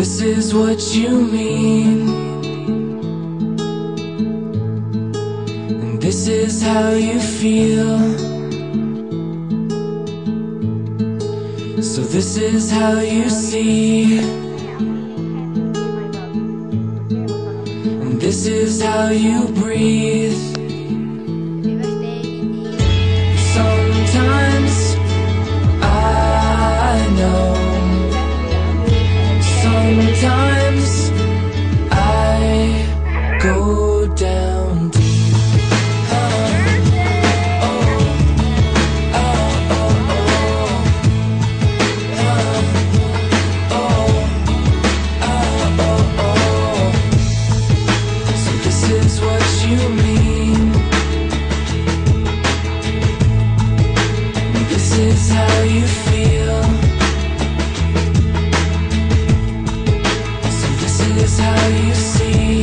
is what you mean. And this is how you feel. So this is how you see. And this is how you breathe. Sometimes I go down deep. This is how you feel. How you see.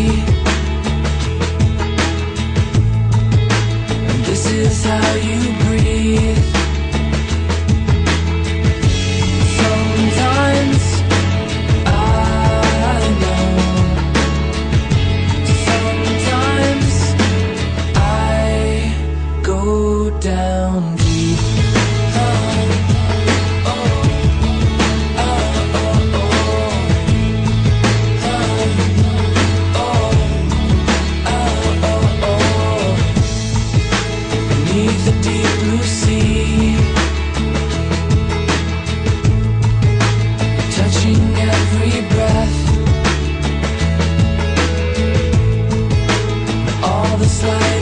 slide